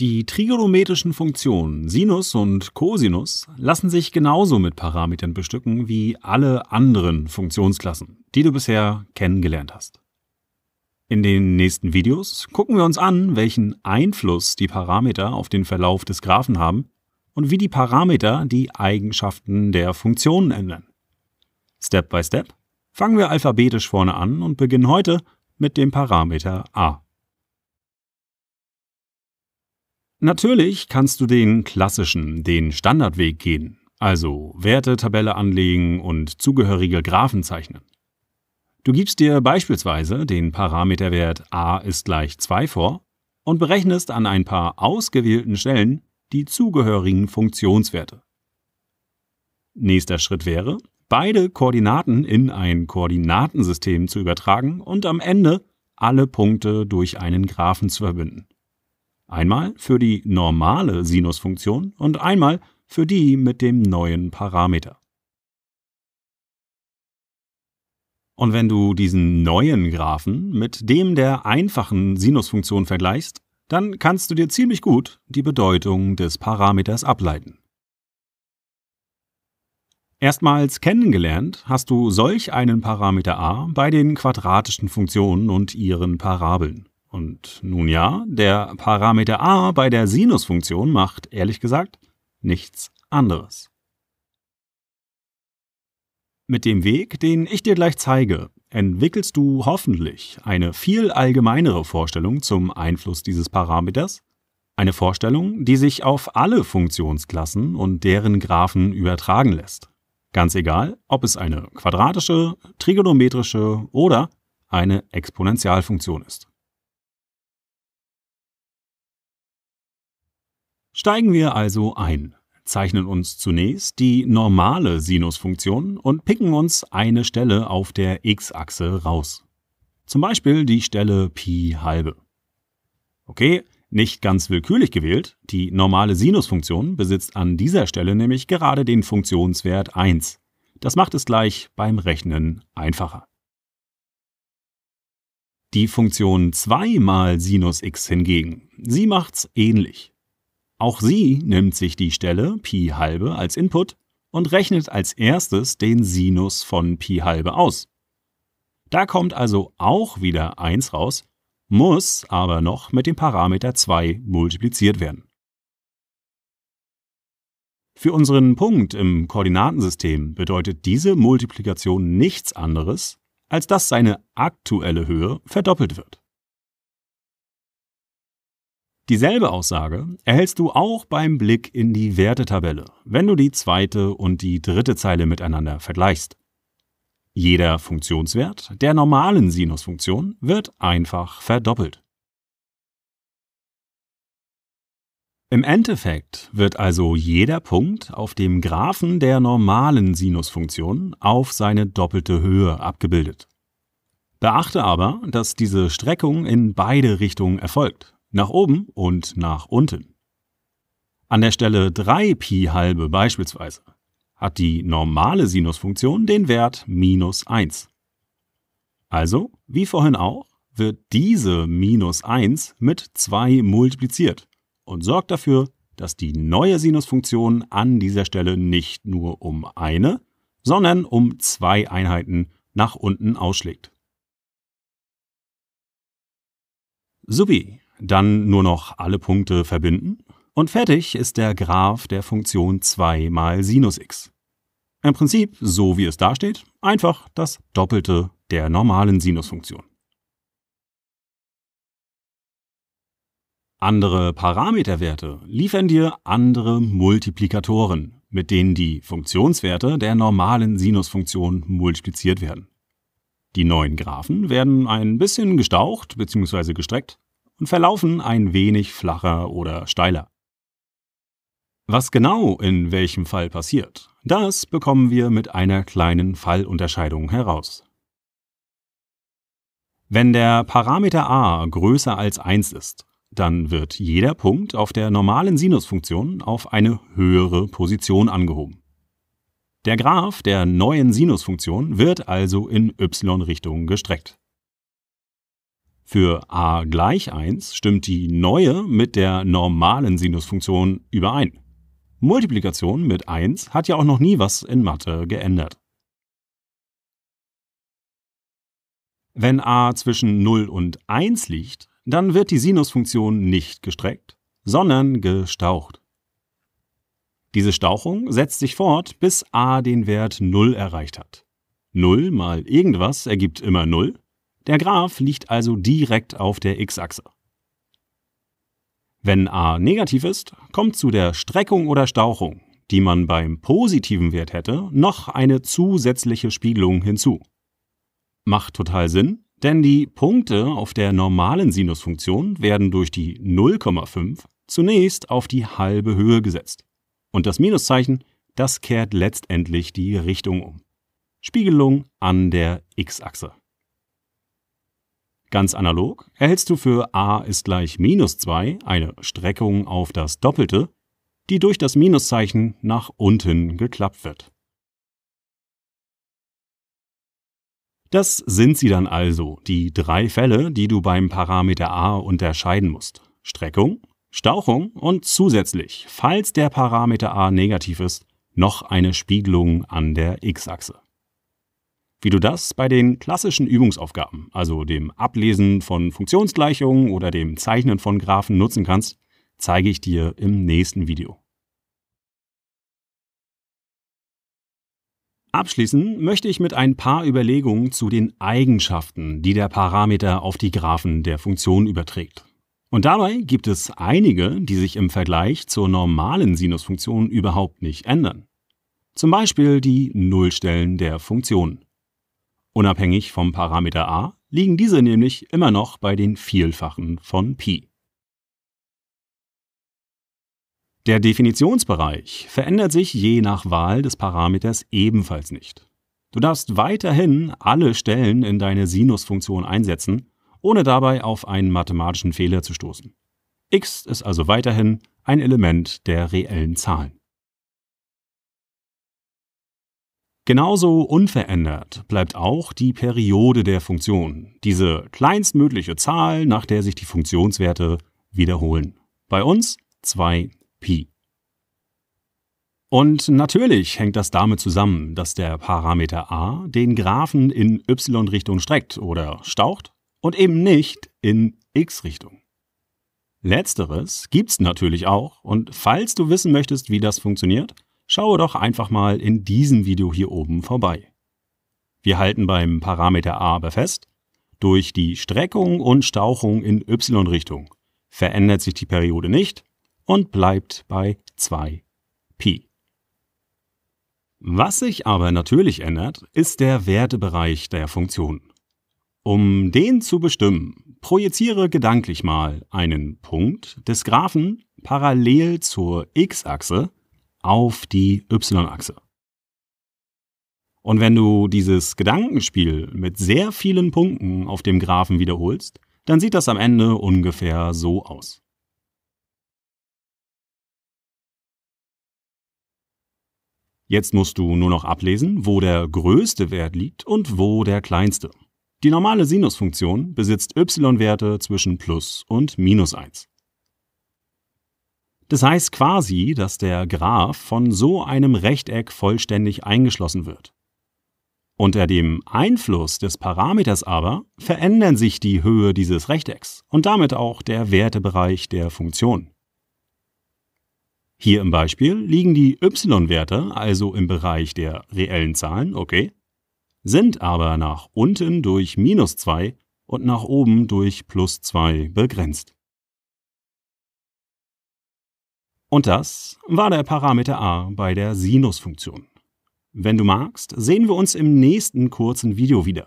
Die trigonometrischen Funktionen Sinus und Cosinus lassen sich genauso mit Parametern bestücken wie alle anderen Funktionsklassen, die du bisher kennengelernt hast. In den nächsten Videos gucken wir uns an, welchen Einfluss die Parameter auf den Verlauf des Graphen haben und wie die Parameter die Eigenschaften der Funktionen ändern. Step by Step fangen wir alphabetisch vorne an und beginnen heute mit dem Parameter a. Natürlich kannst du den klassischen, den Standardweg gehen, also Wertetabelle anlegen und zugehörige Graphen zeichnen. Du gibst dir beispielsweise den Parameterwert a ist gleich 2 vor und berechnest an ein paar ausgewählten Stellen die zugehörigen Funktionswerte. Nächster Schritt wäre, beide Koordinaten in ein Koordinatensystem zu übertragen und am Ende alle Punkte durch einen Graphen zu verbinden. Einmal für die normale Sinusfunktion und einmal für die mit dem neuen Parameter. Und wenn du diesen neuen Graphen mit dem der einfachen Sinusfunktion vergleichst, dann kannst du dir ziemlich gut die Bedeutung des Parameters ableiten. Erstmals kennengelernt hast du solch einen Parameter a bei den quadratischen Funktionen und ihren Parabeln. Und nun ja, der Parameter a bei der Sinusfunktion macht, ehrlich gesagt, nichts anderes. Mit dem Weg, den ich dir gleich zeige, entwickelst du hoffentlich eine viel allgemeinere Vorstellung zum Einfluss dieses Parameters, eine Vorstellung, die sich auf alle Funktionsklassen und deren Graphen übertragen lässt. Ganz egal, ob es eine quadratische, trigonometrische oder eine Exponentialfunktion ist. Steigen wir also ein, zeichnen uns zunächst die normale Sinusfunktion und picken uns eine Stelle auf der x-Achse raus. Zum Beispiel die Stelle Pi halbe. Okay, nicht ganz willkürlich gewählt, die normale Sinusfunktion besitzt an dieser Stelle nämlich gerade den Funktionswert 1. Das macht es gleich beim Rechnen einfacher. Die Funktion 2 mal Sinus x hingegen, sie macht's ähnlich. Auch sie nimmt sich die Stelle Pi halbe als Input und rechnet als erstes den Sinus von Pi halbe aus. Da kommt also auch wieder 1 raus, muss aber noch mit dem Parameter 2 multipliziert werden. Für unseren Punkt im Koordinatensystem bedeutet diese Multiplikation nichts anderes, als dass seine aktuelle Höhe verdoppelt wird. Dieselbe Aussage erhältst du auch beim Blick in die Wertetabelle, wenn du die zweite und die dritte Zeile miteinander vergleichst. Jeder Funktionswert der normalen Sinusfunktion wird einfach verdoppelt. Im Endeffekt wird also jeder Punkt auf dem Graphen der normalen Sinusfunktion auf seine doppelte Höhe abgebildet. Beachte aber, dass diese Streckung in beide Richtungen erfolgt nach oben und nach unten. An der Stelle 3 Pi halbe beispielsweise hat die normale Sinusfunktion den Wert minus 1. Also, wie vorhin auch, wird diese minus 1 mit 2 multipliziert und sorgt dafür, dass die neue Sinusfunktion an dieser Stelle nicht nur um eine, sondern um zwei Einheiten nach unten ausschlägt. Subi, dann nur noch alle Punkte verbinden und fertig ist der Graph der Funktion 2 mal Sinus x. Im Prinzip, so wie es da steht, einfach das Doppelte der normalen Sinusfunktion. Andere Parameterwerte liefern dir andere Multiplikatoren, mit denen die Funktionswerte der normalen Sinusfunktion multipliziert werden. Die neuen Graphen werden ein bisschen gestaucht bzw. gestreckt und verlaufen ein wenig flacher oder steiler. Was genau in welchem Fall passiert, das bekommen wir mit einer kleinen Fallunterscheidung heraus. Wenn der Parameter a größer als 1 ist, dann wird jeder Punkt auf der normalen Sinusfunktion auf eine höhere Position angehoben. Der Graph der neuen Sinusfunktion wird also in y-Richtung gestreckt. Für a gleich 1 stimmt die neue mit der normalen Sinusfunktion überein. Multiplikation mit 1 hat ja auch noch nie was in Mathe geändert. Wenn a zwischen 0 und 1 liegt, dann wird die Sinusfunktion nicht gestreckt, sondern gestaucht. Diese Stauchung setzt sich fort, bis a den Wert 0 erreicht hat. 0 mal irgendwas ergibt immer 0. Der Graph liegt also direkt auf der x-Achse. Wenn a negativ ist, kommt zu der Streckung oder Stauchung, die man beim positiven Wert hätte, noch eine zusätzliche Spiegelung hinzu. Macht total Sinn, denn die Punkte auf der normalen Sinusfunktion werden durch die 0,5 zunächst auf die halbe Höhe gesetzt. Und das Minuszeichen, das kehrt letztendlich die Richtung um. Spiegelung an der x-Achse. Ganz analog erhältst du für a ist gleich minus 2 eine Streckung auf das Doppelte, die durch das Minuszeichen nach unten geklappt wird. Das sind sie dann also, die drei Fälle, die du beim Parameter a unterscheiden musst. Streckung, Stauchung und zusätzlich, falls der Parameter a negativ ist, noch eine Spiegelung an der x-Achse. Wie du das bei den klassischen Übungsaufgaben, also dem Ablesen von Funktionsgleichungen oder dem Zeichnen von Graphen nutzen kannst, zeige ich dir im nächsten Video. Abschließen möchte ich mit ein paar Überlegungen zu den Eigenschaften, die der Parameter auf die Graphen der Funktion überträgt. Und dabei gibt es einige, die sich im Vergleich zur normalen Sinusfunktion überhaupt nicht ändern. Zum Beispiel die Nullstellen der Funktion. Unabhängig vom Parameter a liegen diese nämlich immer noch bei den Vielfachen von Pi. Der Definitionsbereich verändert sich je nach Wahl des Parameters ebenfalls nicht. Du darfst weiterhin alle Stellen in deine Sinusfunktion einsetzen ohne dabei auf einen mathematischen Fehler zu stoßen. x ist also weiterhin ein Element der reellen Zahlen. Genauso unverändert bleibt auch die Periode der Funktion, diese kleinstmögliche Zahl, nach der sich die Funktionswerte wiederholen. Bei uns 2pi. Und natürlich hängt das damit zusammen, dass der Parameter a den Graphen in y-Richtung streckt oder staucht und eben nicht in x-Richtung. Letzteres gibt's natürlich auch und falls du wissen möchtest, wie das funktioniert, schaue doch einfach mal in diesem Video hier oben vorbei. Wir halten beim Parameter a aber fest, durch die Streckung und Stauchung in y-Richtung verändert sich die Periode nicht und bleibt bei 2pi. Was sich aber natürlich ändert, ist der Wertebereich der Funktion. Um den zu bestimmen, projiziere gedanklich mal einen Punkt des Graphen parallel zur x-Achse auf die y-Achse. Und wenn du dieses Gedankenspiel mit sehr vielen Punkten auf dem Graphen wiederholst, dann sieht das am Ende ungefähr so aus. Jetzt musst du nur noch ablesen, wo der größte Wert liegt und wo der kleinste. Die normale Sinusfunktion besitzt y-Werte zwischen plus und minus 1. Das heißt quasi, dass der Graph von so einem Rechteck vollständig eingeschlossen wird. Unter dem Einfluss des Parameters aber verändern sich die Höhe dieses Rechtecks und damit auch der Wertebereich der Funktion. Hier im Beispiel liegen die y-Werte also im Bereich der reellen Zahlen, okay, sind aber nach unten durch minus 2 und nach oben durch plus 2 begrenzt. Und das war der Parameter a bei der Sinusfunktion. Wenn du magst, sehen wir uns im nächsten kurzen Video wieder.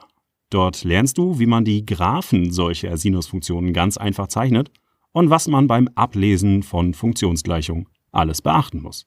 Dort lernst du, wie man die Graphen solcher Sinusfunktionen ganz einfach zeichnet und was man beim Ablesen von Funktionsgleichungen alles beachten muss.